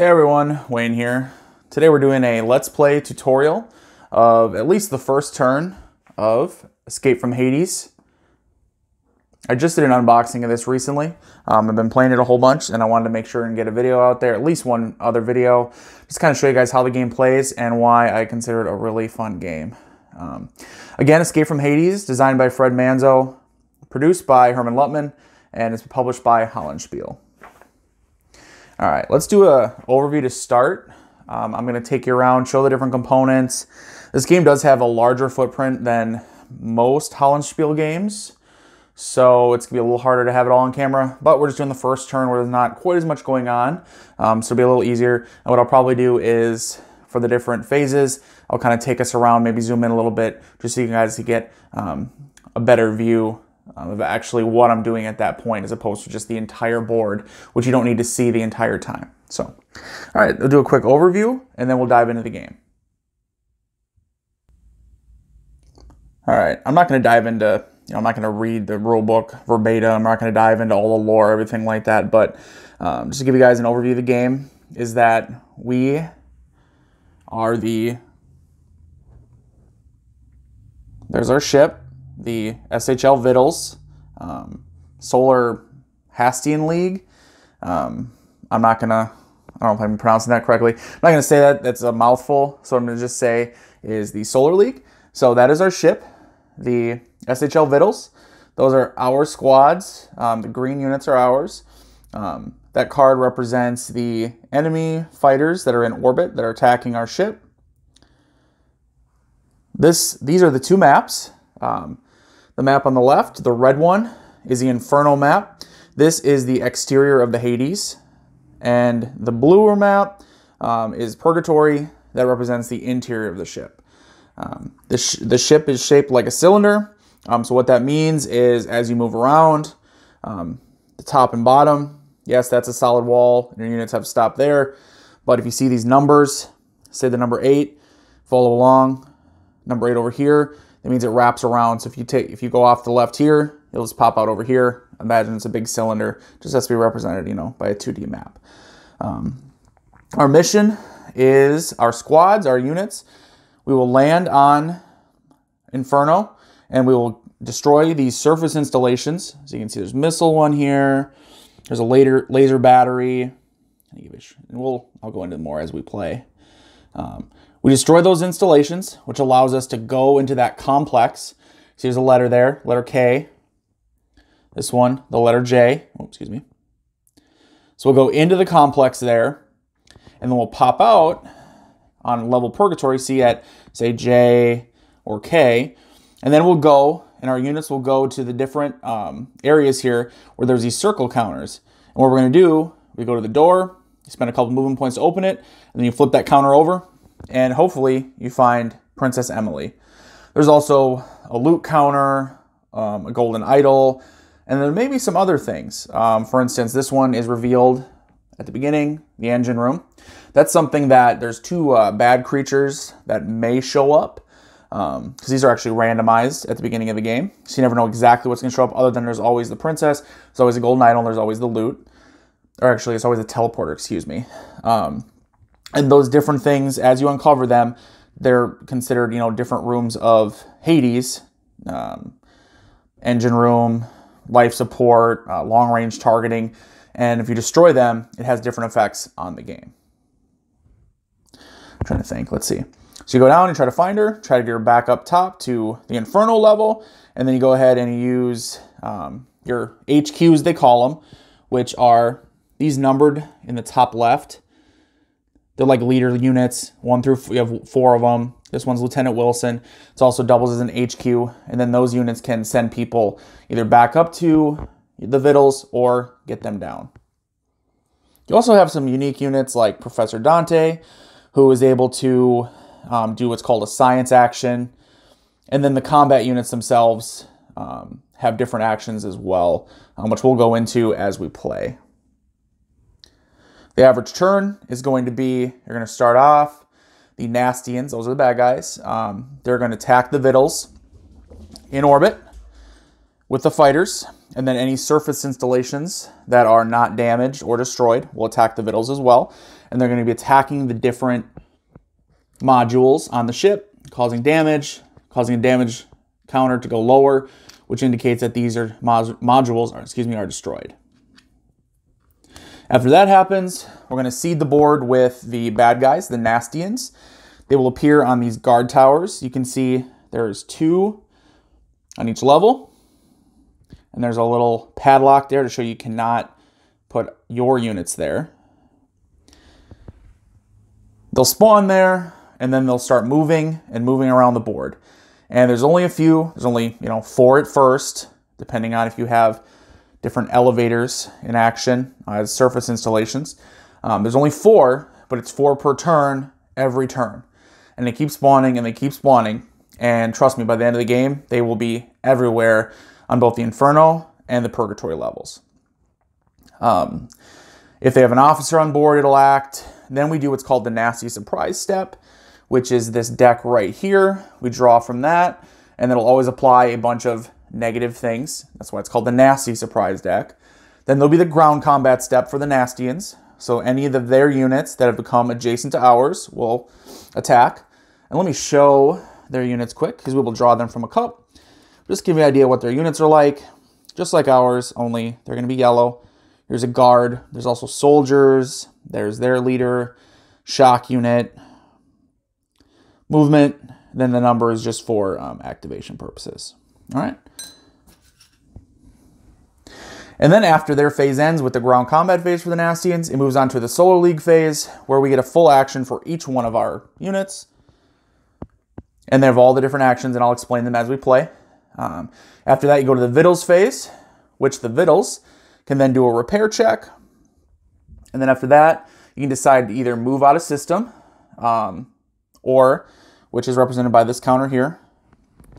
Hey everyone, Wayne here. Today we're doing a Let's Play tutorial of at least the first turn of Escape from Hades. I just did an unboxing of this recently. Um, I've been playing it a whole bunch and I wanted to make sure and get a video out there, at least one other video, just kind of show you guys how the game plays and why I consider it a really fun game. Um, again, Escape from Hades, designed by Fred Manzo, produced by Hermann Luttmann, and it's published by Hollandspiele. All right, let's do a overview to start. Um, I'm gonna take you around, show the different components. This game does have a larger footprint than most Hollandspiele games, so it's gonna be a little harder to have it all on camera, but we're just doing the first turn where there's not quite as much going on, um, so it'll be a little easier. And what I'll probably do is, for the different phases, I'll kind of take us around, maybe zoom in a little bit, just so you guys can get um, a better view of actually what I'm doing at that point as opposed to just the entire board, which you don't need to see the entire time. So, all right, we'll do a quick overview and then we'll dive into the game. All right, I'm not going to dive into, you know, I'm not going to read the rule book verbatim. I'm not going to dive into all the lore, everything like that. But um, just to give you guys an overview of the game, is that we are the, there's our ship the SHL Vittles um, Solar Hastian League. Um, I'm not gonna. I don't know if I'm pronouncing that correctly. I'm not gonna say that. That's a mouthful. So I'm gonna just say is the Solar League. So that is our ship, the SHL Vittles. Those are our squads. Um, the green units are ours. Um, that card represents the enemy fighters that are in orbit that are attacking our ship. This, these are the two maps. Um, the map on the left, the red one, is the Inferno map. This is the exterior of the Hades. And the bluer map um, is Purgatory. That represents the interior of the ship. Um, the, sh the ship is shaped like a cylinder. Um, so what that means is as you move around, um, the top and bottom, yes, that's a solid wall. Your units have stopped there. But if you see these numbers, say the number 8, follow along. Number 8 over here, that means it wraps around. So if you take, if you go off the left here, it'll just pop out over here. Imagine it's a big cylinder, just has to be represented, you know, by a 2D map. Um, our mission is our squads, our units. We will land on Inferno and we will destroy these surface installations. So you can see there's missile one here. There's a laser laser battery. And we'll I'll go into more as we play. Um, we destroy those installations, which allows us to go into that complex. So here's a letter there, letter K. This one, the letter J. Oh, excuse me. So we'll go into the complex there, and then we'll pop out on level purgatory, see at, say, J or K, and then we'll go, and our units will go to the different um, areas here where there's these circle counters. And what we're going to do, we go to the door, you spend a couple movement points to open it, and then you flip that counter over, and hopefully you find Princess Emily. There's also a loot counter, um, a golden idol, and then maybe some other things. Um, for instance, this one is revealed at the beginning, the engine room. That's something that there's two uh, bad creatures that may show up because um, these are actually randomized at the beginning of the game. So you never know exactly what's going to show up other than there's always the princess, there's always a golden idol, there's always the loot. Or actually, it's always a teleporter, excuse me. Um, and those different things as you uncover them they're considered you know different rooms of hades um, engine room life support uh, long range targeting. And if you destroy them it has different effects on the game. I'm trying to think let's see. So you go down and try to find her try to get her back up top to the infernal level and then you go ahead and use um, your hqs they call them which are these numbered in the top left they're like leader units, one through, we have four of them. This one's Lieutenant Wilson. It also doubles as an HQ. And then those units can send people either back up to the Vittles or get them down. You also have some unique units like Professor Dante, who is able to um, do what's called a science action. And then the combat units themselves um, have different actions as well, um, which we'll go into as we play. The average turn is going to be, you're going to start off, the Nastians, those are the bad guys. Um, they're going to attack the Vittles in orbit. with the fighters, and then any surface installations that are not damaged or destroyed will attack the Vittles as well. And they're going to be attacking the different modules on the ship, causing damage, causing a damage counter to go lower, which indicates that these are modules, are, excuse me, are destroyed. After that happens, we're going to seed the board with the bad guys, the Nastians. They will appear on these guard towers. You can see there's two on each level. And there's a little padlock there to show you cannot put your units there. They'll spawn there, and then they'll start moving and moving around the board. And there's only a few, there's only, you know, four at first, depending on if you have different elevators in action as surface installations. Um, there's only four, but it's four per turn every turn. And they keep spawning and they keep spawning. And trust me, by the end of the game, they will be everywhere on both the Inferno and the Purgatory levels. Um, if they have an officer on board, it'll act. Then we do what's called the nasty surprise step, which is this deck right here. We draw from that, and it'll always apply a bunch of negative things. That's why it's called the nasty surprise deck. Then there'll be the ground combat step for the Nastians. So any of the, their units that have become adjacent to ours will attack. And let me show their units quick because we will draw them from a cup. Just give you an idea what their units are like. Just like ours, only they're going to be yellow. Here's a guard. There's also soldiers. There's their leader, shock unit, movement, then the number is just for um, activation purposes. All right. And then after their phase ends with the ground combat phase for the Nastians, it moves on to the Solar League phase, where we get a full action for each one of our units. And they have all the different actions, and I'll explain them as we play. Um, after that, you go to the Vittles phase, which the Vittles can then do a repair check. And then after that, you can decide to either move out of system um, or which is represented by this counter here.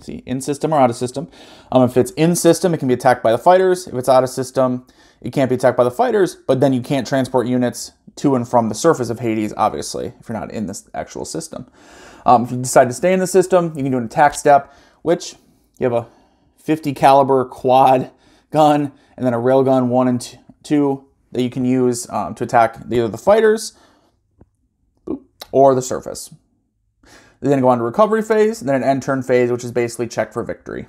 See, in system or out of system. Um, if it's in system, it can be attacked by the fighters. If it's out of system, it can't be attacked by the fighters, but then you can't transport units to and from the surface of Hades, obviously, if you're not in this actual system. Um, if you decide to stay in the system, you can do an attack step, which you have a 50 caliber quad gun and then a railgun one and two that you can use um, to attack either the fighters or the surface. They then go on to recovery phase, then an end turn phase, which is basically check for victory.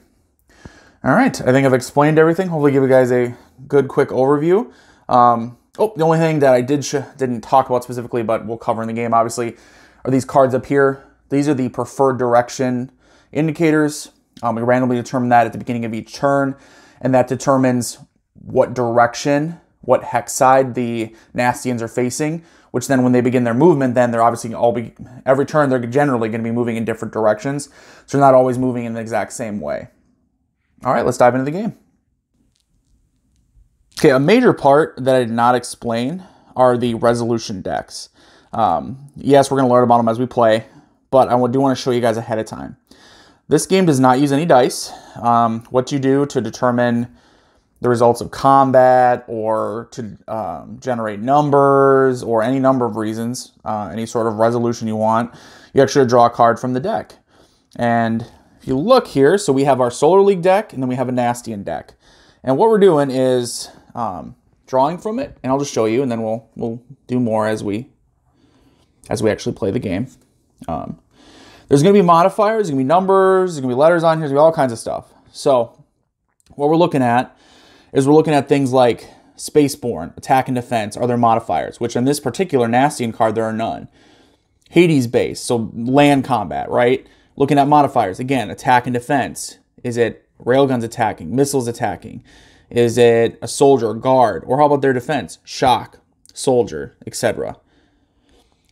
All right, I think I've explained everything. Hopefully, give you guys a good, quick overview. Um, oh, the only thing that I did didn't talk about specifically, but we'll cover in the game, obviously, are these cards up here. These are the preferred direction indicators. Um, we randomly determine that at the beginning of each turn, and that determines what direction, what hex side the Nastians are facing which then when they begin their movement, then they're obviously all be, every turn they're generally going to be moving in different directions. So they're not always moving in the exact same way. All right, let's dive into the game. Okay, a major part that I did not explain are the resolution decks. Um, yes, we're going to learn about them as we play, but I do want to show you guys ahead of time. This game does not use any dice. Um, what you do to determine the results of combat or to um, generate numbers or any number of reasons, uh, any sort of resolution you want, you actually draw a card from the deck. And if you look here, so we have our Solar League deck and then we have a Nastian deck. And what we're doing is um, drawing from it, and I'll just show you, and then we'll we'll do more as we as we actually play the game. Um, there's going to be modifiers, there's going to be numbers, there's going to be letters on here, there's going to be all kinds of stuff. So what we're looking at is we're looking at things like Spaceborne, attack and defense, are there modifiers, which in this particular Nastian card, there are none. Hades base, so land combat, right? Looking at modifiers, again, attack and defense. Is it railguns attacking, missiles attacking? Is it a soldier, guard? Or how about their defense? Shock, soldier, etc.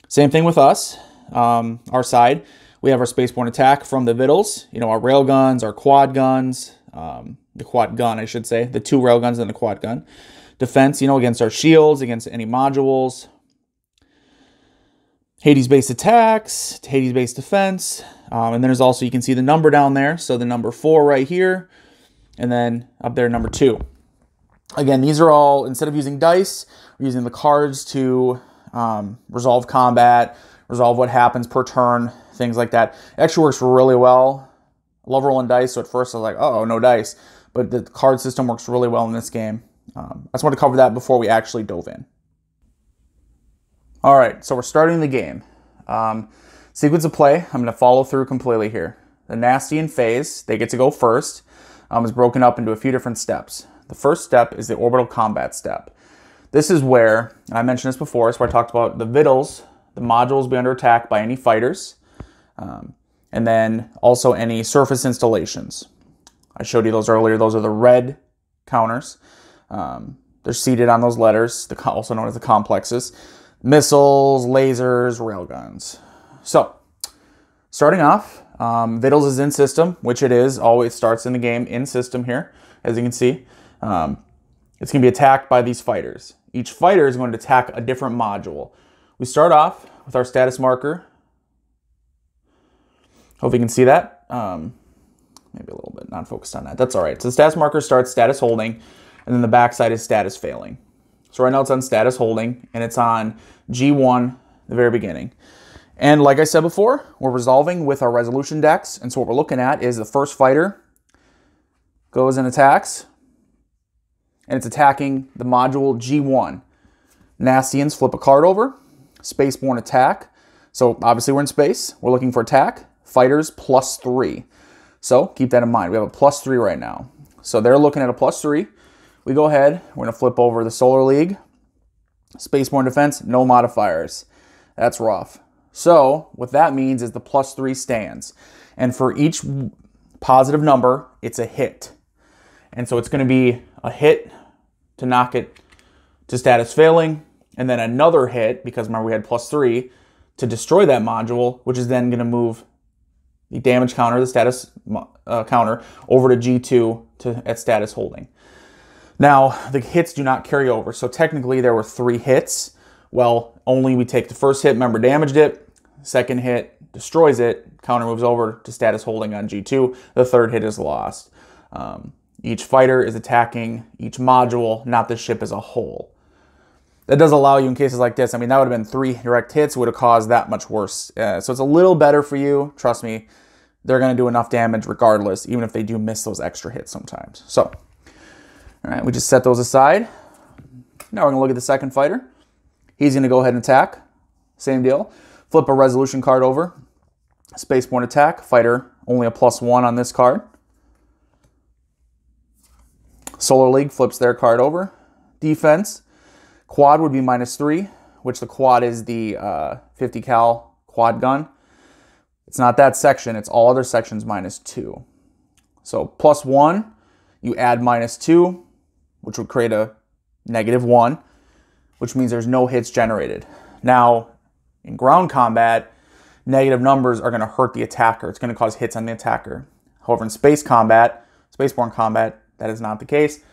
Same thing with us, um, our side. We have our spaceborne attack from the Vittles, you know, our railguns, our quad guns, um, the quad gun, I should say, the two railguns and the quad gun. Defense, you know, against our shields, against any modules. Hades-based attacks, Hades-based defense. Um, and then there's also, you can see the number down there. So the number four right here, and then up there, number two. Again, these are all, instead of using dice, we're using the cards to um, resolve combat, resolve what happens per turn, things like that. It actually works really well. Love rolling dice, so at first I was like, oh, no dice. But the card system works really well in this game. Um, I just want to cover that before we actually dove in. All right, so we're starting the game. Um, sequence of play, I'm going to follow through completely here. The Nastian phase, they get to go first, um, is broken up into a few different steps. The first step is the orbital combat step. This is where, and I mentioned this before, so I talked about the Vittles, the modules be under attack by any fighters, um, and then also any surface installations. I showed you those earlier. Those are the red counters. Um, they're seated on those letters, also known as the complexes. Missiles, lasers, railguns. So, starting off, um, Vittles is in system, which it is. Always starts in the game in system here, as you can see. Um, it's going to be attacked by these fighters. Each fighter is going to attack a different module. We start off with our status marker. Hope you can see that. Um, maybe a little bit not focused on that. That's all right. So status marker starts status holding, and then the backside is status failing. So right now it's on status holding, and it's on G1, the very beginning. And like I said before, we're resolving with our resolution decks. And so what we're looking at is the first fighter goes and attacks, and it's attacking the module G1. Nastians flip a card over, spaceborne attack. So obviously we're in space. We're looking for attack. Fighters plus three. So keep that in mind. We have a plus three right now. So they're looking at a plus three. We go ahead. We're to flip over the Solar League. Spaceborne defense, no modifiers. That's rough. So what that means is the plus three stands. And for each positive number, it's a hit. And so it's going to be a hit to knock it to status failing, and then another hit, because remember we had plus three, to destroy that module, which is then going to move the damage counter, the status uh, counter, over to G2 to, at status holding. Now, the hits do not carry over, so technically there were three hits. Well, only we take the first hit, member damaged it, second hit destroys it, counter moves over to status holding on G2, the third hit is lost. Um, each fighter is attacking each module, not the ship as a whole. That does allow you in cases like this. I mean, that would have been three direct hits, would have caused that much worse. Uh, so it's a little better for you. Trust me, they're going to do enough damage regardless, even if they do miss those extra hits sometimes. So, all right, we just set those aside. Now we're going to look at the second fighter. He's going to go ahead and attack. Same deal. Flip a resolution card over. Spaceborne attack. Fighter only a plus one on this card. Solar League flips their card over. Defense, quad would be minus three, which the quad is the uh, 50 cal quad gun. It's not that section, it's all other sections minus two. So plus one, you add minus two, which would create a negative one, which means there's no hits generated. Now, in ground combat, negative numbers are going to hurt the attacker. It's going to cause hits on the attacker. However, in space combat, spaceborne combat, that is not the case.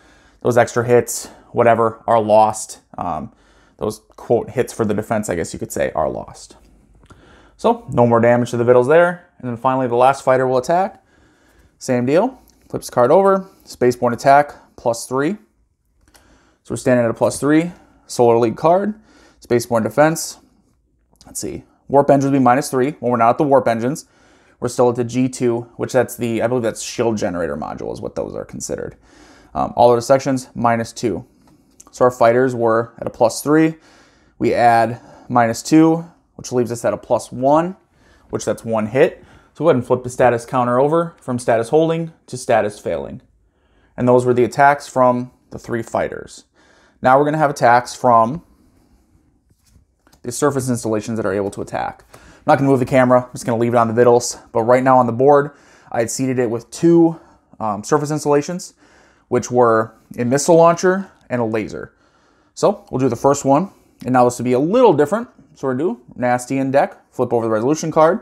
Those extra hits, whatever, are lost. Um, those quote hits for the defense, I guess you could say, are lost. So no more damage to the Vittles there. And then finally, the last fighter will attack. Same deal. Flips card over. Spaceborne attack, plus three. So we're standing at a plus three. Solar League card. Spaceborne defense. Let's see. Warp engines will be minus three when we're not at the warp engines. We're still at the G2, which that's the, I believe that's shield generator module is what those are considered. Um, all other sections, minus two. So our fighters were at a plus three. We add minus two, which leaves us at a plus one, which that's one hit. So go ahead and flip the status counter over from status holding to status failing. And those were the attacks from the three fighters. Now we're going to have attacks from the surface installations that are able to attack. I'm not going to move the camera. I'm just going to leave it on the Vittles. But right now on the board, I had seeded it with two um, surface installations, which were a missile launcher and a laser. So we'll do the first one. And now this will be a little different. So we're do in deck, flip over the resolution card.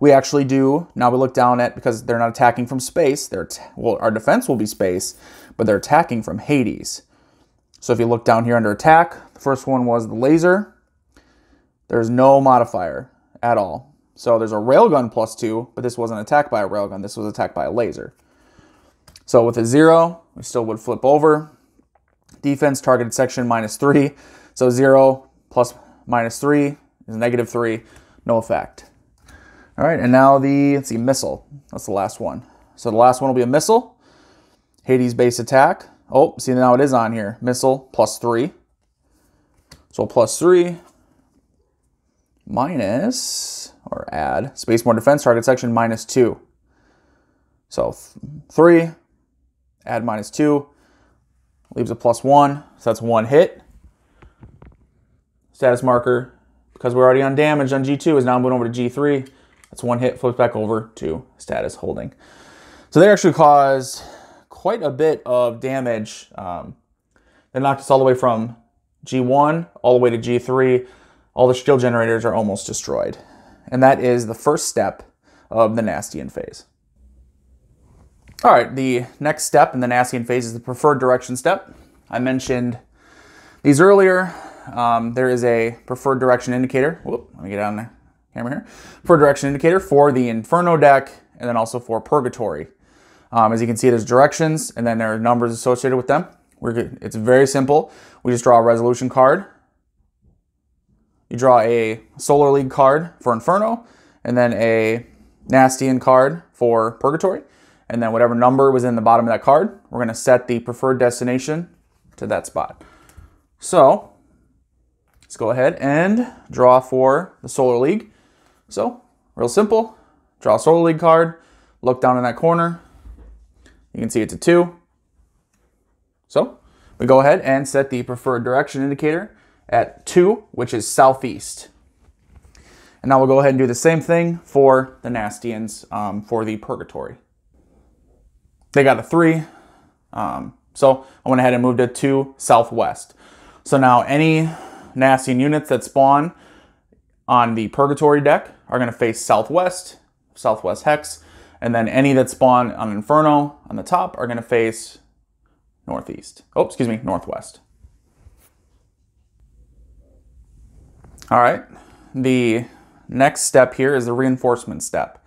We actually do, now we look down at, because they're not attacking from space, they're well, our defense will be space, but they're attacking from Hades. So if you look down here under attack, the first one was the laser. There's no modifier at all. So there's a railgun plus two, but this wasn't attacked by a railgun. This was attacked by a laser. So with a zero, we still would flip over. Defense targeted section minus three. So zero plus minus three is negative three, no effect. All right, and now the, let's see, missile. That's the last one. So the last one will be a missile. Hades base attack. Oh, see now it is on here. Missile plus three. So plus three minus, or add, spaceborne Defense target section minus two. So three, add minus two, leaves a plus one, so that's one hit. Status marker, because we're already on damage on G2, is now moving over to G3. That's one hit, flips back over to status holding. So they actually caused quite a bit of damage. Um, they knocked us all the way from G1 all the way to G3. All the shield generators are almost destroyed. And that is the first step of the Nastian phase. All right, the next step in the Nastian phase is the preferred direction step. I mentioned these earlier. Um, there is a preferred direction indicator. Whoop, let me get on the camera here. Preferred direction indicator for the Inferno deck and then also for Purgatory. Um, as you can see, there's directions and then there are numbers associated with them. We're. It's very simple. We just draw a resolution card. You draw a Solar League card for Inferno and then a Nastian card for Purgatory. And then whatever number was in the bottom of that card, we're going to set the preferred destination to that spot. So let's go ahead and draw for the Solar League. So real simple, draw a Solar League card, look down in that corner, you can see it's a 2. So we go ahead and set the preferred direction indicator at 2, which is southeast. And now we'll go ahead and do the same thing for the Nastians um, for the Purgatory. They got a 3, um, so I went ahead and moved it to southwest. So now any Nastian units that spawn on the Purgatory deck are going to face southwest, southwest hex, and then any that spawn on Inferno on the top are going to face northeast. Oh, excuse me, northwest. All right, the next step here is the reinforcement step.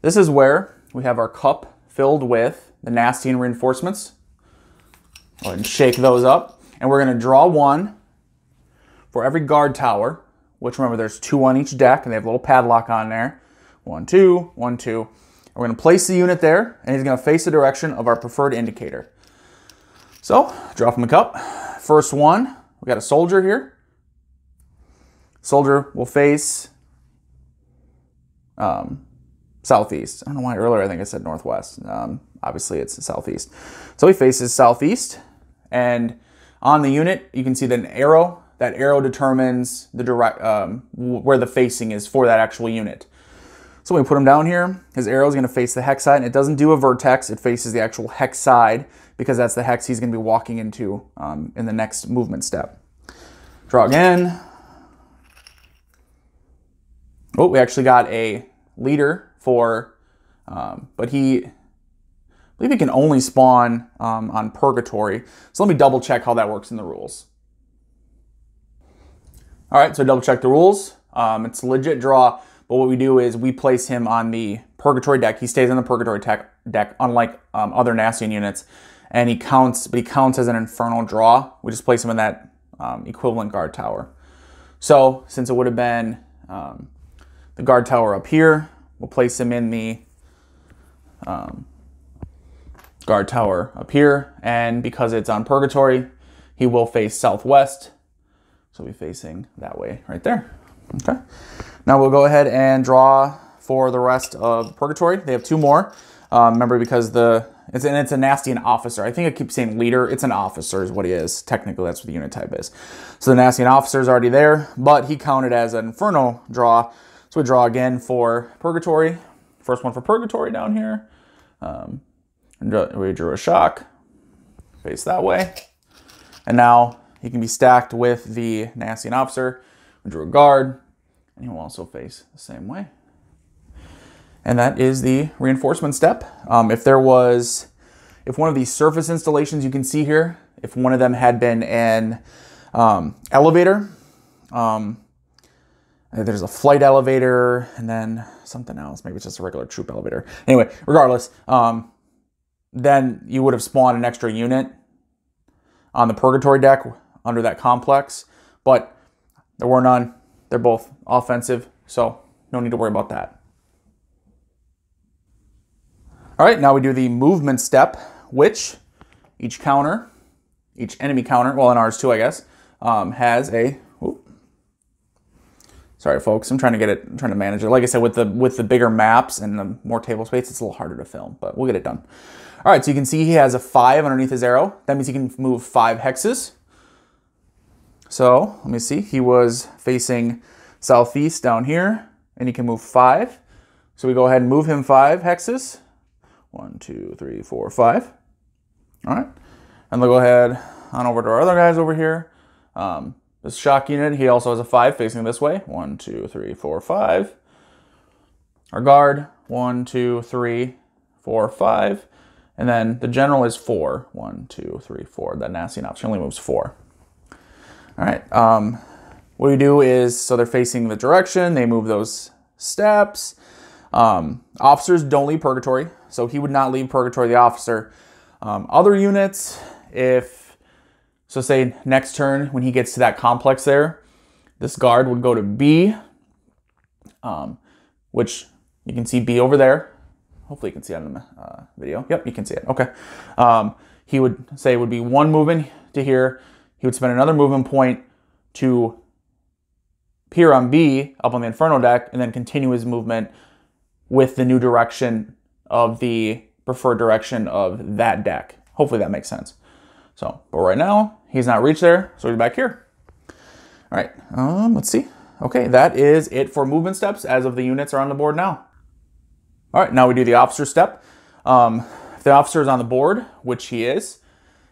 This is where we have our cup filled with the Nastian reinforcements. Go ahead and shake those up. And we're going to draw one for every guard tower, which remember there's two on each deck, and they have a little padlock on there. One, two, one, two. We're going to place the unit there, and he's going to face the direction of our preferred indicator. So, draw from the cup. First one, we got a soldier here. Soldier will face um, southeast. I don't know why earlier I think I said northwest. Um, obviously, it's southeast. So he faces southeast, and on the unit, you can see that an arrow. That arrow determines the direct um, where the facing is for that actual unit. So when we put him down here, his arrow is going to face the hex side, and it doesn't do a vertex, it faces the actual hex side, because that's the hex he's going to be walking into um, in the next movement step. Draw again. Oh, we actually got a leader for, um, but he, I believe he can only spawn um, on Purgatory. So let me double check how that works in the rules. All right, so double check the rules. Um, it's legit draw but what we do is we place him on the Purgatory deck. He stays on the Purgatory deck, deck unlike um, other Nastian units. And he counts, but he counts as an Infernal draw. We just place him in that um, equivalent guard tower. So since it would have been um, the guard tower up here, we'll place him in the um, guard tower up here. And because it's on Purgatory, he will face southwest. So he'll be facing that way right there. Okay. Now we'll go ahead and draw for the rest of Purgatory. They have two more. Um, remember, because the it's and it's a Nastian officer. I think I keep saying leader. It's an officer is what he is. Technically, that's what the unit type is. So the Nastian officer is already there, but he counted as an Inferno draw. So we draw again for Purgatory. First one for Purgatory down here. Um, we drew a shock. Face that way. And now he can be stacked with the Nastian officer. Drew a guard and he will also face the same way. And that is the reinforcement step. Um, if there was, if one of these surface installations you can see here, if one of them had been an um, elevator, um, there's a flight elevator and then something else, maybe it's just a regular troop elevator. Anyway, regardless, um, then you would have spawned an extra unit on the purgatory deck under that complex, but there were none. They're both offensive, so no need to worry about that. All right, now we do the movement step, which each counter, each enemy counter, well in ours too I guess, um, has a, sorry folks, I'm trying to get it, I'm trying to manage it. Like I said, with the with the bigger maps and the more table space, it's a little harder to film, but we'll get it done. All right, so you can see he has a five underneath his arrow. That means he can move five hexes. So let me see, he was facing southeast down here, and he can move five. So we go ahead and move him five hexes. One, two, three, four, five. All right. And we'll go ahead on over to our other guys over here. Um, this shock unit, he also has a five facing this way. One, two, three, four, five. Our guard, one, two, three, four, five. And then the general is four. One, two, three, four. That nasty option only moves four. All right. Um, what we do is, so they're facing the direction, they move those steps. Um, officers don't leave purgatory, so he would not leave purgatory, the officer. Um, other units, if, so say next turn, when he gets to that complex there, this guard would go to B, um, which you can see B over there. Hopefully you can see it in the uh, video. Yep, you can see it. Okay. Um, he would say it would be one movement to here. He would spend another movement point to appear on B up on the Inferno deck and then continue his movement with the new direction of the preferred direction of that deck. Hopefully that makes sense. So, but right now he's not reached there, so he's back here. All right, um, let's see. Okay, that is it for movement steps as of the units are on the board now. All right, now we do the officer step. Um, if the officer is on the board, which he is,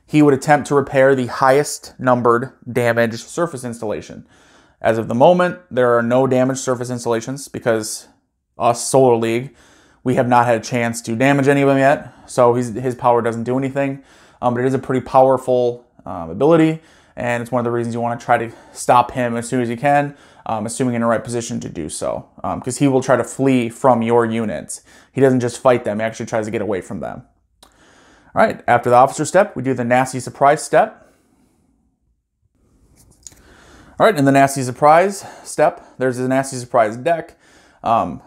he would attempt to repair the highest numbered damaged surface installation. As of the moment, there are no damaged surface installations because us Solar League, we have not had a chance to damage any of them yet. So his power doesn't do anything, um, but it is a pretty powerful um, ability, and it's one of the reasons you want to try to stop him as soon as you can, um, assuming in the right position to do so, because um, he will try to flee from your units. He doesn't just fight them; he actually tries to get away from them. All right, after the officer step, we do the nasty surprise step. All right, in the nasty surprise step, there's a nasty surprise deck. Um,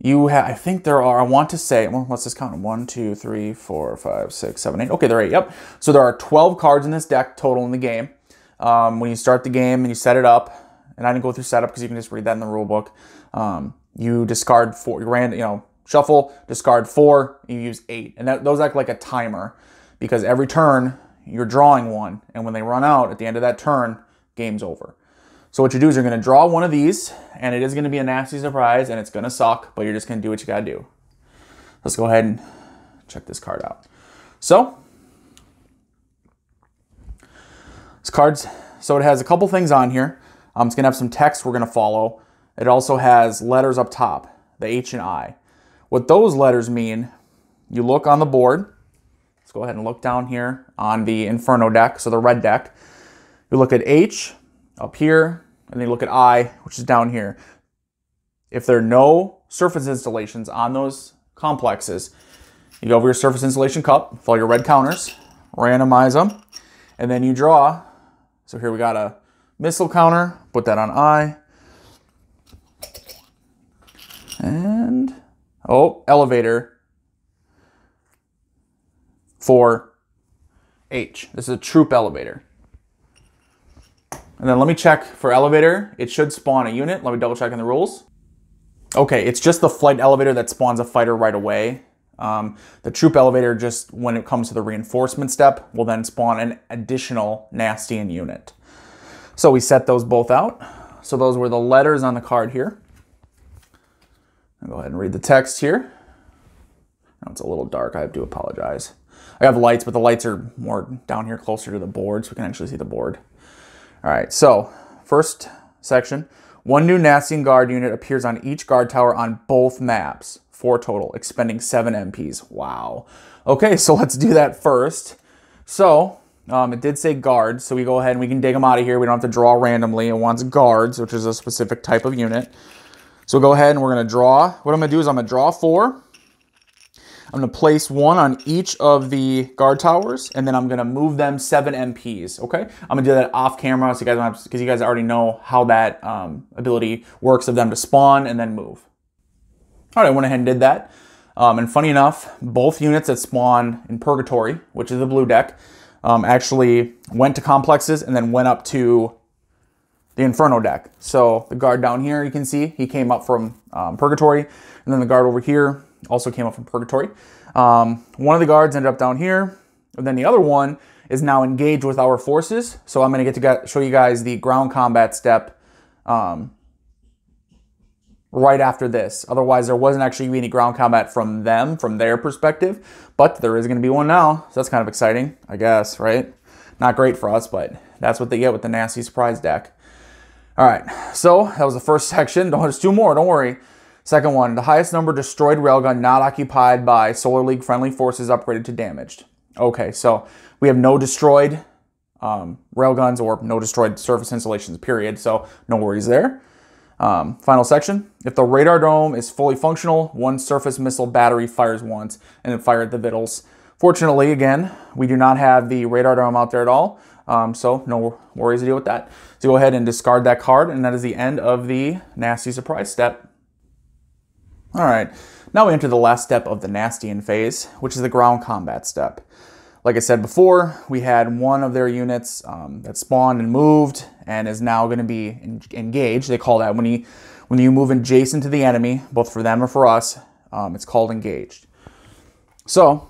you have, I think there are, I want to say, well, let's just count them. One, two, three, four, five, six, seven, eight. Okay, there are eight. Yep. So there are 12 cards in this deck total in the game. Um, when you start the game and you set it up, and I didn't go through setup because you can just read that in the rule book. Um, you discard four, you ran, you know, shuffle, discard four, you use eight. And that, those act like a timer because every turn you're drawing one. And when they run out at the end of that turn, game's over. So what you do is you're going to draw one of these, and it is going to be a nasty surprise, and it's going to suck, but you're just going to do what you got to do. Let's go ahead and check this card out. So, this card's, so it has a couple things on here. Um, it's going to have some text we're going to follow. It also has letters up top, the H and I. What those letters mean, you look on the board. Let's go ahead and look down here on the Inferno deck, so the red deck. You look at H, up here, and then you look at I, which is down here. If there are no surface installations on those complexes, you go over your surface installation cup with all your red counters, randomize them, and then you draw. So here we got a missile counter, put that on I. And, oh, elevator for H. This is a troop elevator. And then let me check for elevator. It should spawn a unit. Let me double check in the rules. Okay, it's just the flight elevator that spawns a fighter right away. Um, the troop elevator, just when it comes to the reinforcement step, will then spawn an additional Nastian unit. So we set those both out. So those were the letters on the card here. I'll go ahead and read the text here. Now it's a little dark, I have to apologize. I have lights, but the lights are more down here closer to the board, so we can actually see the board. All right, so first section. One new Nastian guard unit appears on each guard tower on both maps. Four total, expending seven MPs. Wow. Okay, so let's do that first. So, um, it did say guards, so we go ahead and we can dig them out of here. We don't have to draw randomly. It wants guards, which is a specific type of unit. So go ahead and we're going to draw. What I'm to do is I'm to draw four. I'm to place one on each of the guard towers, and then I'm going to move them seven MPs, okay? I'm to do that off camera so you guys because you guys already know how that um, ability works of them to spawn and then move. All right, I went ahead and did that. Um, and funny enough, both units that spawn in Purgatory, which is the blue deck, um, actually went to complexes and then went up to the Inferno deck. So the guard down here, you can see, he came up from um, Purgatory, and then the guard over here also came up from Purgatory. Um, one of the guards ended up down here, and then the other one is now engaged with our forces. So I'm going to get to show you guys the ground combat step um, right after this. Otherwise, there wasn't actually any ground combat from them, from their perspective, but there is going to be one now. So that's kind of exciting, I guess, right? Not great for us, but that's what they get with the nasty surprise deck. All right, so that was the first section. Don't, There's two more, don't worry. Second one, the highest number destroyed railgun not occupied by Solar League friendly forces upgraded to damaged. Okay, so we have no destroyed um, railguns or no destroyed surface installations, period. So no worries there. Um, final section. If the radar dome is fully functional, one surface missile battery fires once and then fire at the vittles. Fortunately, again, we do not have the radar dome out there at all, um, so no worries to deal with that. So go ahead and discard that card, and that is the end of the nasty surprise step. All right, now we enter the last step of the Nastian phase, which is the ground combat step. Like I said before, we had one of their units um, that spawned and moved and is now going to be en engaged. They call that when you when you move adjacent to the enemy, both for them or for us, um, it's called engaged. So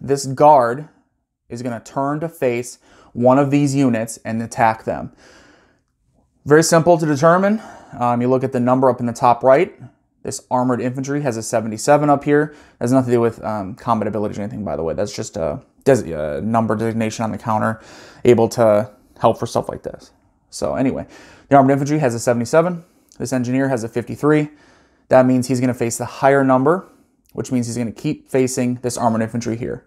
this guard is going to turn to face one of these units and attack them. Very simple to determine. Um, you look at the number up in the top right. This armored infantry has a 77 up here. That has nothing to do with um, combat abilities or anything, by the way. That's just a des- number designation on the counter, able to help for stuff like this. So anyway, the armored infantry has a 77. This engineer has a 53. That means he's going to face the higher number, which means he's going to keep facing this armored infantry here.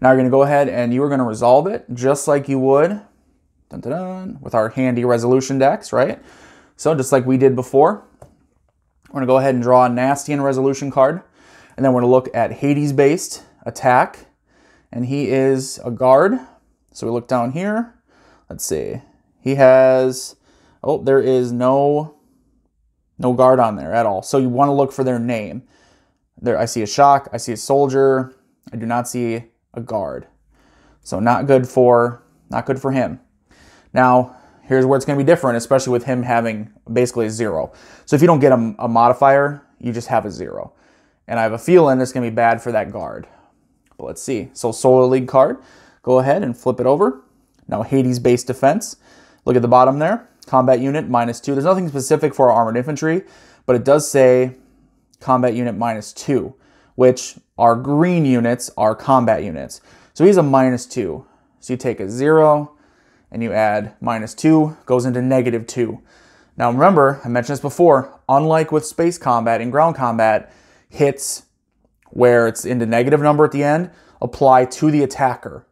Now you're going to go ahead and you are going to resolve it just like you would dun, dun, dun, with our handy resolution decks, right? So just like we did before, we're going to go ahead and draw a nasty Nastian resolution card. And then we're going to look at Hades-based attack and he is a guard. So we look down here. Let's see. He has, oh, there is no, no guard on there at all. So you want to look for their name. There, I see a shock. I see a soldier. I do not see a guard. So not good for, not good for him. Now, here's where it's going to be different, especially with him having basically a zero. So if you don't get a, a modifier, you just have a zero. And I have a feeling it's going to be bad for that guard. But let's see. So Solar League card. Go ahead and flip it over. Now Hades base defense. Look at the bottom there. Combat unit minus two. There's nothing specific for our armored infantry, but it does say combat unit minus two, which our green units are combat units. So he's a minus two. So you take a zero and you add minus two, goes into negative two. Now remember, I mentioned this before, unlike with space combat and ground combat, hits where it's in the negative number at the end, apply to the attacker.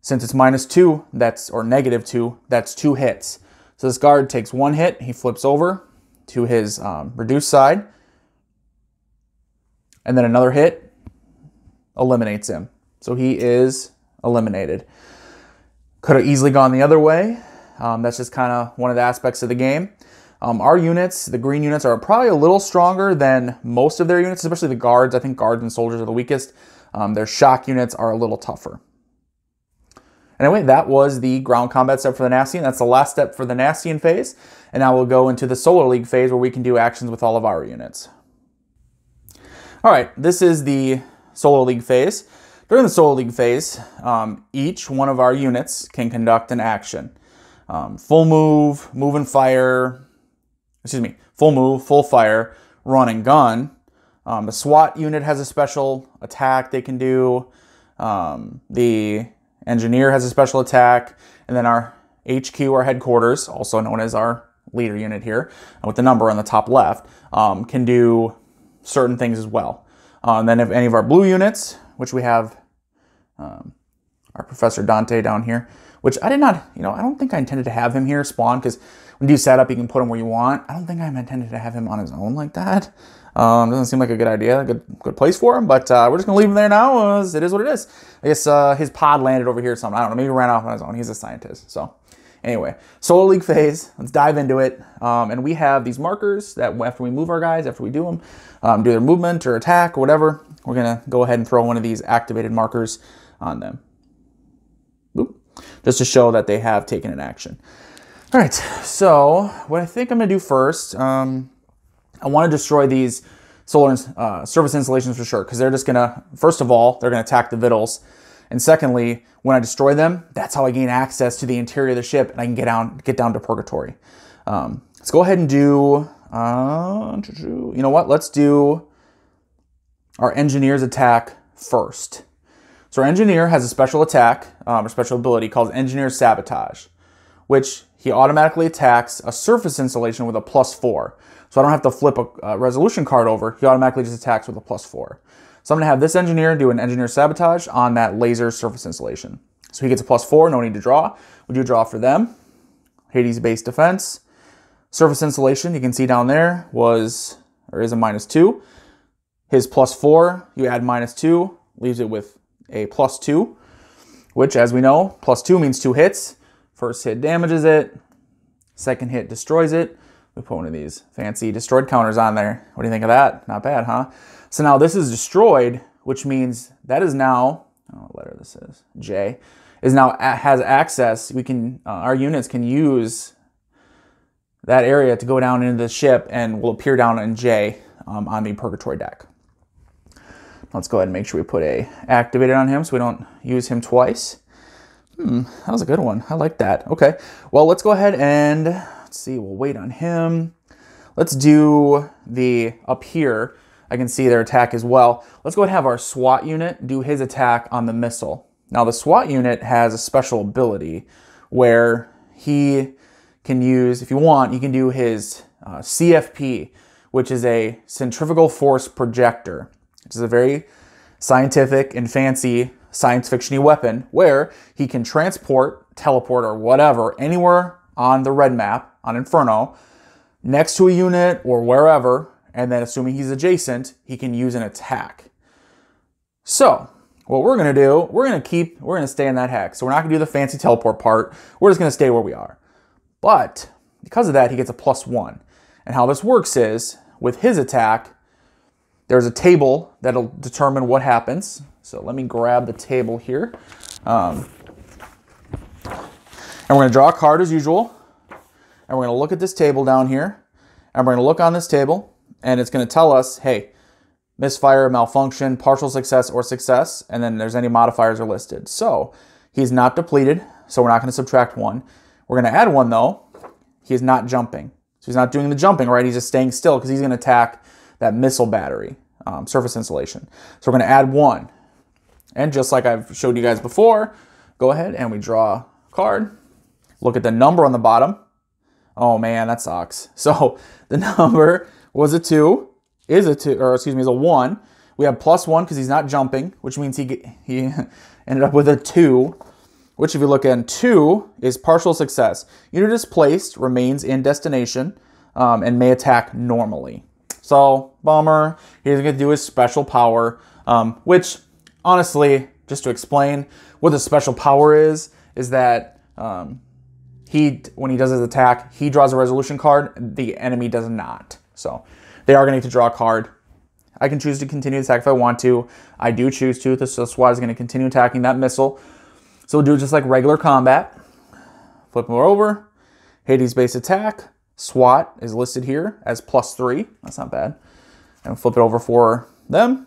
Since it's minus two, that's or negative two, that's two hits. So this guard takes one hit, he flips over to his um, reduced side, and then another hit eliminates him. So he is eliminated. Could have easily gone the other way. Um, that's just kind of one of the aspects of the game. Um, our units, the green units, are probably a little stronger than most of their units, especially the guards. I think guards and soldiers are the weakest. Um, their shock units are a little tougher. Anyway, that was the ground combat step for the Nastian. That's the last step for the Nastian phase. And now we'll go into the Solar League phase where we can do actions with all of our units. All right, this is the Solar League phase. During the Solar League phase, um, each one of our units can conduct an action. Um, full move, move and fire, excuse me, full move, full fire, run and gun. Um, the SWAT unit has a special attack they can do. Um, the engineer has a special attack. And then our HQ, our headquarters, also known as our leader unit here, with the number on the top left, um, can do certain things as well. Uh, and then if any of our blue units, which we have um, our Professor Dante down here, which I did not, you know, I don't think I intended to have him here spawn because when you set up, you can put him where you want. I don't think I'm intended to have him on his own like that. Um, doesn't seem like a good idea, a good, good place for him, but uh, we're just gonna leave him there now. As it is what it is. I guess uh, his pod landed over here or something. I don't know. Maybe ran off on his own. He's a scientist, so Anyway, Solar League phase, let's dive into it. Um, and we have these markers that after we move our guys, after we do them, um, do their movement or attack or whatever, we're gonna go ahead and throw one of these activated markers on them. Boop. Just to show that they have taken an action. All right, so what I think I'm gonna do first, um, I wanna destroy these solar uh, surface installations for sure, because they're just gonna, first of all, they're gonna attack the Vittles. And secondly, when I destroy them, that's how I gain access to the interior of the ship and I can get down, get down to Purgatory. Um, let's go ahead and do, uh, you know what? Let's do our engineer's attack first. So our engineer has a special attack, um, or special ability called Engineer Sabotage, which he automatically attacks a surface installation with a plus four. So I don't have to flip a, a resolution card over. He automatically just attacks with a plus four. So I'm to have this engineer do an engineer sabotage on that laser surface installation. So he gets a plus four, no need to draw. We do draw for them. Hades base defense. Surface installation, you can see down there, was, or is a minus two. His plus four, you add minus two, leaves it with a plus two, which as we know, plus two means two hits. First hit damages it, second hit destroys it. We put one of these fancy destroyed counters on there. What do you think of that? Not bad, huh? So now this is destroyed, which means that is now, what letter this is, J, is now has access. We can, uh, our units can use that area to go down into the ship and will appear down in J um, on the Purgatory deck. Let's go ahead and make sure we put a activated on him so we don't use him twice. Hmm, that was a good one. I like that. Okay, well, let's go ahead and let's see. We'll wait on him. Let's do the up here I can see their attack as well. Let's go and have our SWAT unit do his attack on the missile. Now the SWAT unit has a special ability where he can use, if you want, you can do his uh, CFP, which is a centrifugal force projector, which is a very scientific and fancy science fictiony weapon where he can transport, teleport, or whatever anywhere on the red map on Inferno next to a unit or wherever and then assuming he's adjacent, he can use an attack. So, what we're gonna do, we're gonna keep, we're gonna stay in that hex. So we're not gonna do the fancy teleport part. We're just gonna stay where we are. But because of that, he gets a plus one. And how this works is, with his attack, there's a table that'll determine what happens. So let me grab the table here. Um, and we're gonna draw a card as usual. And we're gonna look at this table down here. And we're gonna look on this table and it's going to tell us, hey, misfire, malfunction, partial success, or success, and then there's any modifiers are listed. So he's not depleted, so we're not going to subtract one. We're going to add one though. He's not jumping. So he's not doing the jumping, right? He's just staying still because he's going to attack that missile battery, um, surface installation. So we're going to add one. And just like I've showed you guys before, go ahead and we draw a card. Look at the number on the bottom. Oh man, that sucks. So the number was a 2, is a 2, or excuse me, is a 1. We have plus 1 because he's not jumping, which means he, he ended up with a 2, which if you look at 2 is partial success. Unit is placed, remains in destination um, and may attack normally. So, Bomber, He's going to do his special power, um, which honestly, just to explain what the special power is, is that um, he, when he does his attack, he draws a resolution card, the enemy does not. So they are going to need to draw a card. I can choose to continue the attack if I want to. I do choose to. This SWAT is going to continue attacking that missile. So we'll do just like regular combat. Flip them over. Hades base attack. SWAT is listed here as plus three. That's not bad. And flip it over for them.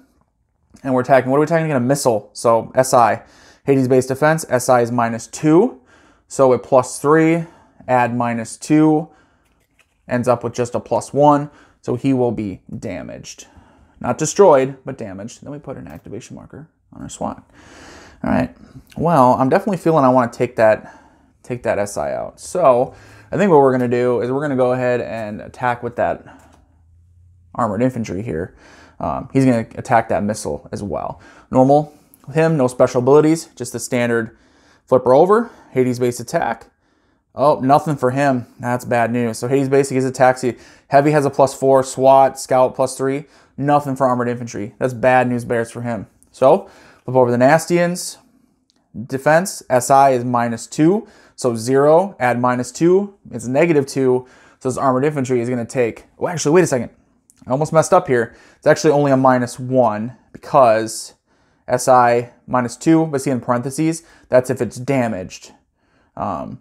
And we're attacking. What are we attacking again? A missile. So SI. Hades base defense. SI is minus two. So at plus three, add minus two ends up with just a plus one, so he will be damaged. Not destroyed, but damaged. Then we put an activation marker on our SWAT. All right, well, I'm definitely feeling I want to take that, take that SI out. So I think what we're gonna do is we're gonna go ahead and attack with that armored infantry here. Um, he's gonna attack that missile as well. Normal with him, no special abilities, just the standard flipper over, Hades base attack, Oh, nothing for him. That's bad news. So Hades basic is a taxi. Heavy has a plus four. SWAT, Scout plus three. Nothing for armored infantry. That's bad news bears for him. So flip over the Nastians. Defense, SI is minus two. So zero, add minus two, it's negative two. So this armored infantry is gonna take, oh, actually, wait a second. I almost messed up here. It's actually only a minus one because SI minus two, but see in parentheses, that's if it's damaged. Um,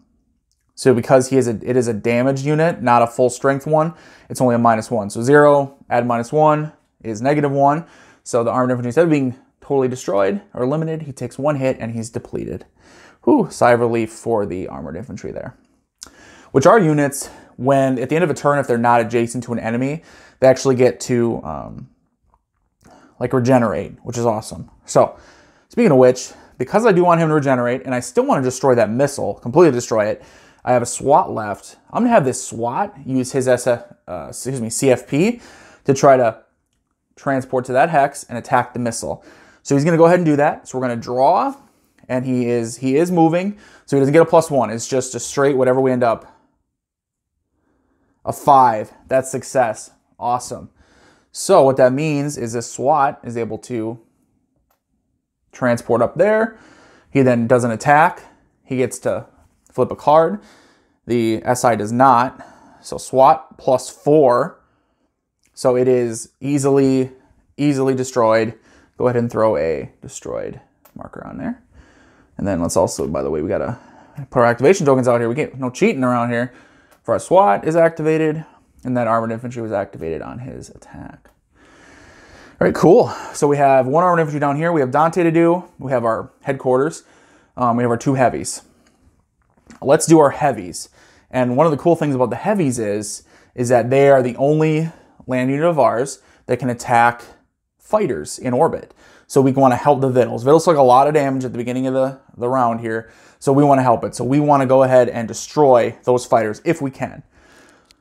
so because he is a, it is a damaged unit, not a full strength one, it's only a minus one. So zero, add minus one is negative one. So the armored infantry, instead of being totally destroyed or limited, he takes one hit and he's depleted. Whew, sigh of relief for the armored infantry there. Which are units, when at the end of a turn, if they're not adjacent to an enemy, they actually get to um, like regenerate, which is awesome. So speaking of which, because I do want him to regenerate and I still want to destroy that missile, completely destroy it, I have a SWAT left. I'm gonna have this SWAT use his SF, uh, excuse me, CFP to try to transport to that hex and attack the missile. So he's gonna go ahead and do that. So we're gonna draw, and he is he is moving, so he doesn't get a plus one. It's just a straight whatever we end up. A five. That's success. Awesome. So what that means is this SWAT is able to transport up there. He then does an attack. He gets to flip a card. The SI does not. So SWAT plus four. So it is easily, easily destroyed. Go ahead and throw a destroyed marker on there. And then let's also, by the way, we got to put our activation tokens out here. We can't, no cheating around here. For our SWAT is activated, and that armored infantry was activated on his attack. All right, cool. So we have one armored infantry down here. We have Dante to do. We have our headquarters. Um, we have our two heavies. Let's do our heavies. And one of the cool things about the heavies is, is that they are the only land unit of ours that can attack fighters in orbit. So we want to help the Vittles. Vittles took a lot of damage at the beginning of the, the round here, so we want to help it. So we want to go ahead and destroy those fighters if we can.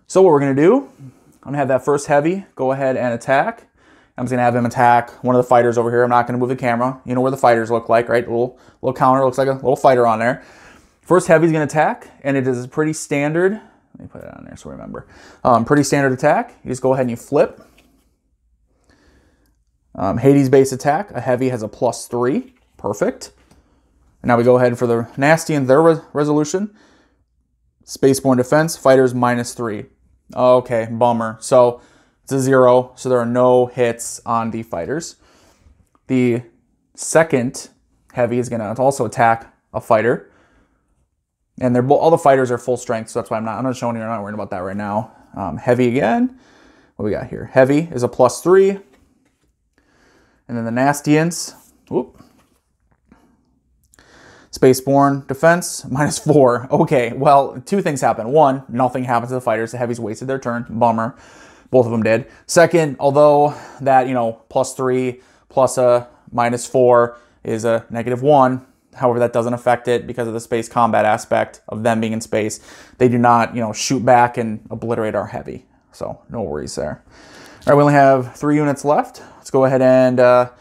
So what we're going to do, I'm going to have that first heavy go ahead and attack. I'm just going to have him attack one of the fighters over here. I'm not going to move the camera. You know where the fighters look like, right? A little, little counter looks like a little fighter on there. First heavy's going to attack, and it is a pretty standard. Let me put it on there so remember. Um, pretty standard attack. You just go ahead and you flip. Um, Hades base attack. A heavy has a plus three. Perfect. And now we go ahead for the nasty and their resolution. Spaceborne defense. Fighters minus three. Okay, bummer. So it's a zero. So there are no hits on the fighters. The second heavy is going to also attack a fighter. And they're all the fighters are full strength, so that's why I'm not I'm not showing you. I'm not worried about that right now. Um, heavy again. What we got here? Heavy is a plus three, and then the Nastians. Whoop. Spaceborne defense minus four. Okay, well, two things happen. One, nothing happens to the fighters. The heavies wasted their turn. Bummer. Both of them did. Second, although that you know plus three plus a minus four is a negative one, However, that doesn't affect it because of the space combat aspect of them being in space. They do not, you know, shoot back and obliterate our heavy. So no worries there. All right, we only have three units left. Let's go ahead and uh,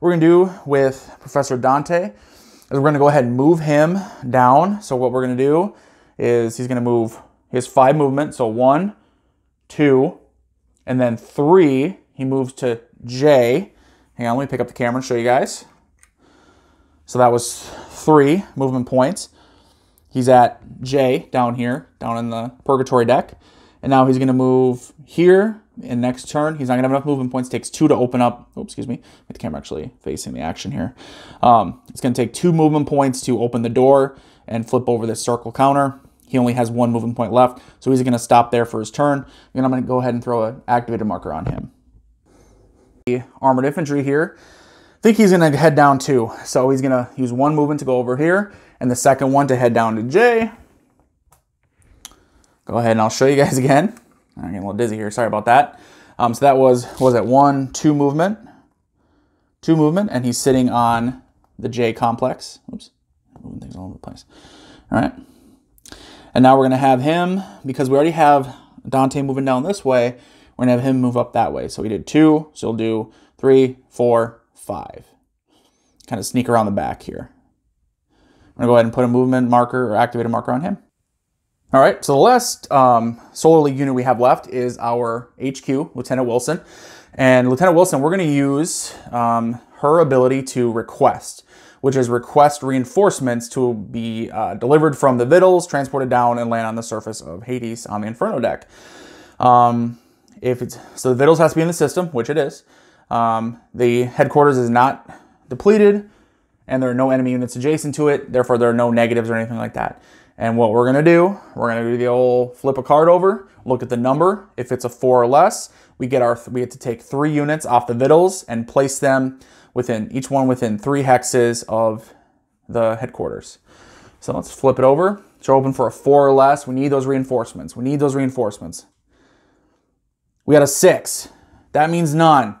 we're gonna do with Professor Dante is we're gonna go ahead and move him down. So what we're gonna do is he's gonna move, has five movement. So one, two, and then three, he moves to J. Hang on, let me pick up the camera and show you guys. So that was three movement points. He's at J down here, down in the purgatory deck. And now he's going to move here in next turn. He's not going to have enough movement points. Takes two to open up. Oops, excuse me. Get the camera actually facing the action here. Um, it's going to take two movement points to open the door and flip over this circle counter. He only has one movement point left, so he's going to stop there for his turn. And I'm going to go ahead and throw an activated marker on him. The armored infantry here think he's to head down too. So he's to use one movement to go over here and the second one to head down to J. Go ahead and I'll show you guys again. I'm getting a little dizzy here. Sorry about that. Um, so that was, was it one, two movement, two movement, and he's sitting on the J complex. Oops, moving things all over the place. All right. And now we're to have him, because we already have Dante moving down this way, we're to have him move up that way. So we did two, so we'll do three, four, five. Kind of sneak around the back here. I'm gonna go ahead and put a movement marker or activate a marker on him. All right, so the last um, Solar League unit we have left is our HQ, Lieutenant Wilson. And Lieutenant Wilson, we're gonna use um, her ability to request, which is request reinforcements to be uh, delivered from the Vittles, transported down, and land on the surface of Hades on the Inferno deck. Um, if it's so, the Vittles has to be in the system, which it is. Um, the headquarters is not depleted, and there are no enemy units adjacent to it. Therefore, there are no negatives or anything like that. And what we're gonna do, we're gonna do the old flip a card over, look at the number. If it's a four or less, we get our we get to take three units off the Vittles and place them within each one within three hexes of the headquarters. So let's flip it over. It's open for a four or less. We need those reinforcements. We need those reinforcements. We got a six. That means none.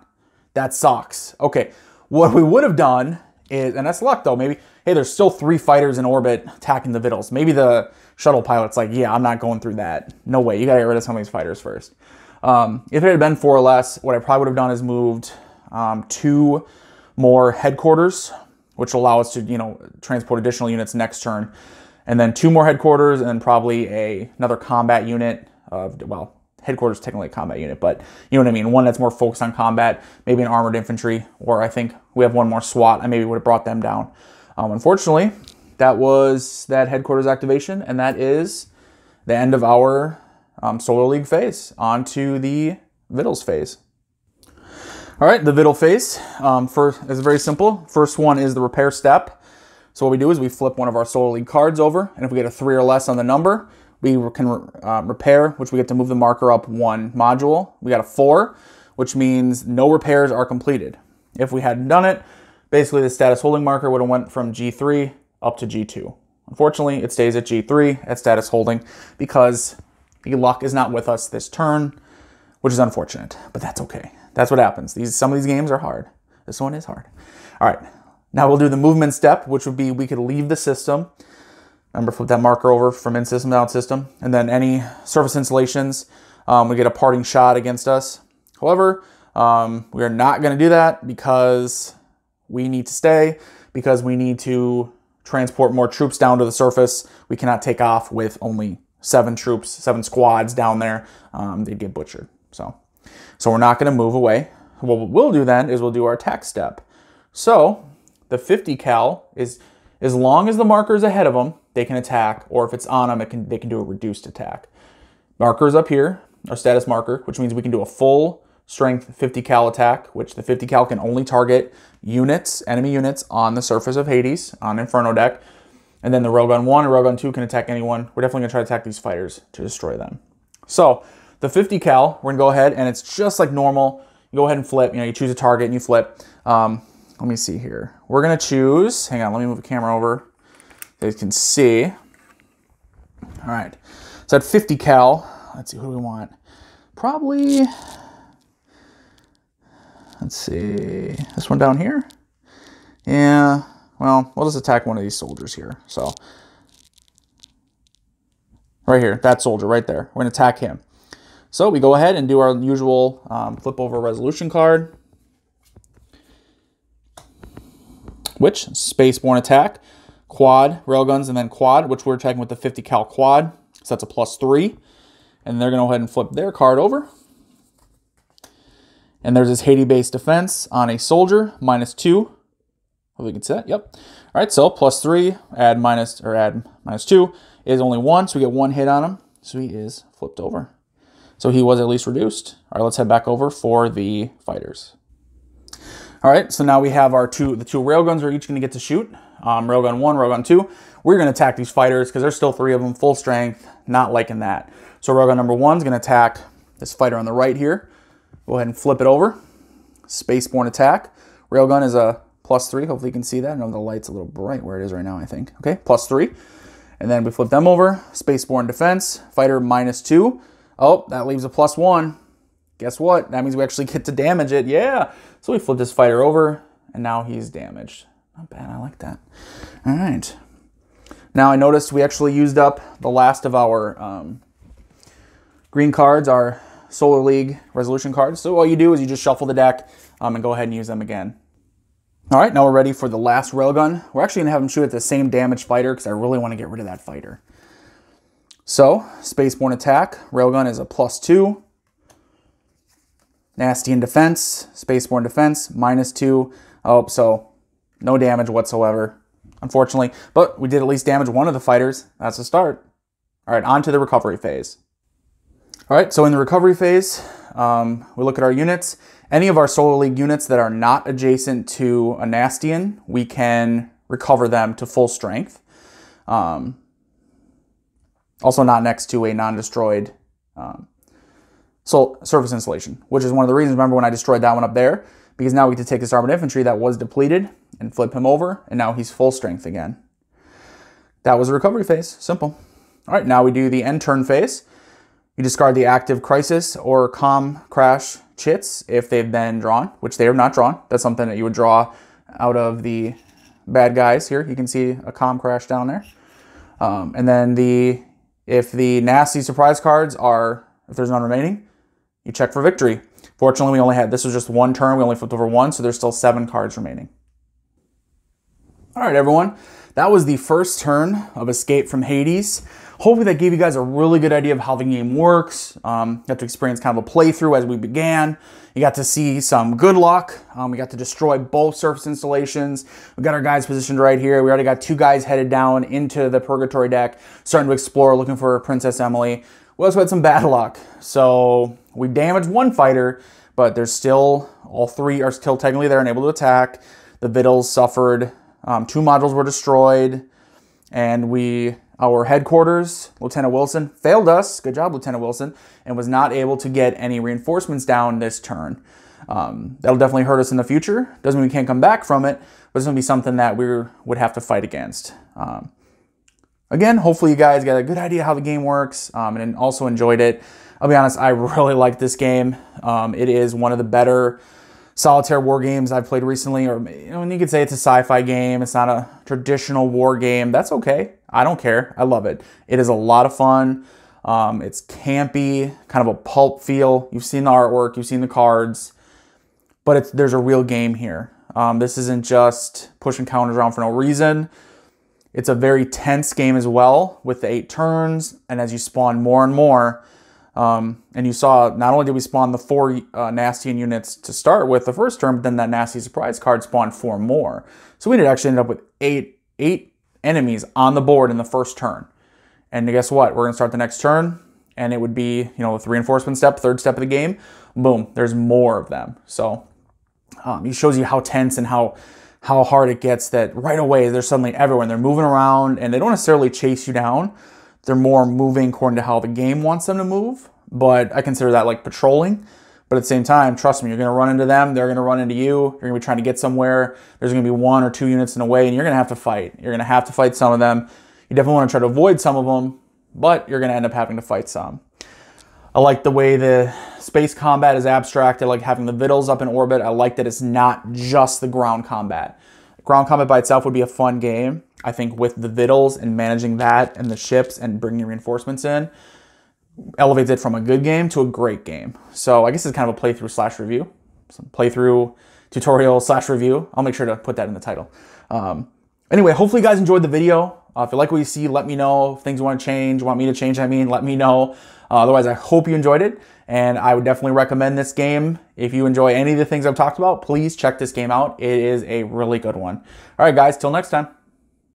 That sucks. Okay, what we would have done is, and that's luck though, maybe, hey, there's still three fighters in orbit attacking the Vittles. Maybe the shuttle pilot's like, yeah, I'm not going through that. No way, you gotta get rid of some of these fighters first. Um, if it had been four or less, what I probably would have done is moved um, two more headquarters, which will allow us to, you know, transport additional units next turn. And then two more headquarters and then probably a, another combat unit of, well, headquarters technically a combat unit, but you know what I mean? One that's more focused on combat, maybe an armored infantry, or I think we have one more SWAT. I maybe would have brought them down. Um, unfortunately, that was that headquarters activation, and that is the end of our um, Solar League phase. On to the Vittles phase. All right, the Vittle phase um, first is very simple. First one is the repair step. So what we do is we flip one of our Solar League cards over, and if we get a three or less on the number, we can uh, repair, which we get to move the marker up one module. We got a four, which means no repairs are completed. If we hadn't done it, basically the status holding marker would have went from G3 up to G2. Unfortunately, it stays at G3 at status holding because the luck is not with us this turn, which is unfortunate, but that's okay. That's what happens. These Some of these games are hard. This one is hard. All right, now we'll do the movement step, which would be we could leave the system. Remember, flip that marker over from in system to out system. And then any surface installations, um, we get a parting shot against us. However, um, we are not going to do that because we need to stay, because we need to transport more troops down to the surface. We cannot take off with only seven troops, seven squads down there. Um, they'd get butchered. So so we're not going to move away. What we'll do then is we'll do our attack step. So the 50 cal is as long as the marker is ahead of them, they can attack, or if it's on them, it can, they can do a reduced attack. Markers up here, our status marker, which means we can do a full strength 50 cal attack, which the 50 cal can only target units, enemy units on the surface of Hades on Inferno deck. And then the Railgun 1 and Railgun 2 can attack anyone. We're definitely going to try to attack these fighters to destroy them. So the 50 cal, we're gonna go ahead and it's just like normal. You go ahead and flip, you know, you choose a target and you flip. Um, let me see here. We're gonna choose, hang on, let me move the camera over so you can see. All right, so at 50 cal, let's see, who do we want? Probably, let's see, this one down here? Yeah, well, we'll just attack one of these soldiers here. So, right here, that soldier right there. We're gonna attack him. So we go ahead and do our usual um, flip over resolution card, which spaceborne attack, quad railguns, and then quad, which we're attacking with the 50 cal quad. So that's a plus three. And they're going to go ahead and flip their card over. And there's this Hades base defense on a soldier, minus two. Hopefully you can see that. Yep. All right, so plus three, add minus, or add minus two is only one. So we get one hit on him. So he is flipped over. So he was at least reduced. All right, let's head back over for the fighters. All right, so now we have our two, the two railguns are each gonna get to shoot. Um, railgun one, railgun two. We're gonna attack these fighters because there's still three of them, full strength, not liking that. So railgun number one is gonna attack this fighter on the right here. Go ahead and flip it over. Spaceborne attack. Railgun is a plus three. Hopefully you can see that. I know the light's a little bright where it is right now, I think. Okay, plus three. And then we flip them over. Spaceborne defense. Fighter minus two. Oh, that leaves a plus one. Guess what? That means we actually get to damage it. Yeah. So we flip this fighter over, and now he's damaged. Not bad. I like that. All right. Now I noticed we actually used up the last of our um, green cards, our Solar League resolution cards. So all you do is you just shuffle the deck um, and go ahead and use them again. All right, now we're ready for the last railgun. We're actually gonna have him shoot at the same damage fighter because I really want to get rid of that fighter. So, Spaceborne Attack, Railgun is a plus two. Nastian Defense, Spaceborne Defense, minus two. Oh, so No damage whatsoever, unfortunately. But we did at least damage one of the fighters. That's a start. All right, on to the recovery phase. All right, so in the recovery phase, um, we look at our units. Any of our Solar League units that are not adjacent to a Nastian, we can recover them to full strength. Um, also not next to a non-destroyed um, surface installation, which is one of the reasons, remember when I destroyed that one up there, because now we get to take this armored infantry that was depleted and flip him over, and now he's full strength again. That was a recovery phase, simple. All right, now we do the end turn phase. You discard the active crisis or com crash chits if they've been drawn, which they have not drawn. That's something that you would draw out of the bad guys here. You can see a com crash down there. Um, and then the if the nasty surprise cards are, if there's none remaining, you check for victory. Fortunately, we only had, this was just one turn. We only flipped over one, so there's still seven cards remaining. All right, everyone. That was the first turn of Escape from Hades. Hopefully that gave you guys a really good idea of how the game works. Um, you got to experience kind of a playthrough as we began. You got to see some good luck. Um, we got to destroy both surface installations. We got our guys positioned right here. We already got two guys headed down into the Purgatory deck, starting to explore, looking for Princess Emily. We also had some bad luck. So we damaged one fighter, but there's still, all three are still technically there and able to attack. The Vittles suffered, um, two modules were destroyed, and we our headquarters, Lieutenant Wilson, failed us. Good job, Lieutenant Wilson, and was not able to get any reinforcements down this turn. Um, that'll definitely hurt us in the future. Doesn't mean we can't come back from it, but it's going to be something that we would have to fight against. Um, again, hopefully you guys got a good idea how the game works um, and also enjoyed it. I'll be honest, I really like this game. Um, it is one of the better solitaire war games I've played recently, or you, know, you could say it's a sci-fi game. It's not a traditional war game. That's okay. I don't care. I love it. It is a lot of fun. Um, it's campy, kind of a pulp feel. You've seen the artwork, you've seen the cards, but it's, there's a real game here. Um, this isn't just pushing counters around for no reason. It's a very tense game as well with the eight turns, and as you spawn more and more, um, and you saw not only did we spawn the four uh, Nastian units to start with the first turn, but then that nasty surprise card spawned four more. So we did actually end up with eight eight enemies on the board in the first turn. And guess what? We're gonna start the next turn, and it would be you know the reinforcement step, third step of the game. Boom, there's more of them. So um, it shows you how tense and how how hard it gets. That right away they're suddenly everywhere. And they're moving around, and they don't necessarily chase you down they're more moving according to how the game wants them to move, but I consider that like patrolling. But at the same time, trust me, you're going to run into them. They're going to run into you. You're going to be trying to get somewhere. There's going to be one or two units in a way, and you're going to have to fight. You're going to have to fight some of them. You definitely want to try to avoid some of them, but you're going to end up having to fight some. I like the way the space combat is abstract. I like having the Vittles up in orbit. I like that it's not just the ground combat. Ground combat by itself would be a fun game. I think with the Vittles and managing that and the ships and bringing reinforcements in, elevates it from a good game to a great game. So I guess it's kind of a playthrough slash review. Some playthrough tutorial slash review. I'll make sure to put that in the title. Um, anyway, hopefully you guys enjoyed the video. Uh, if you like what you see, let me know. If things you want to change, want me to change, I mean, let me know. Uh, otherwise, I hope you enjoyed it. And I would definitely recommend this game. If you enjoy any of the things I've talked about, please check this game out. It is a really good one. All right, guys, till next time.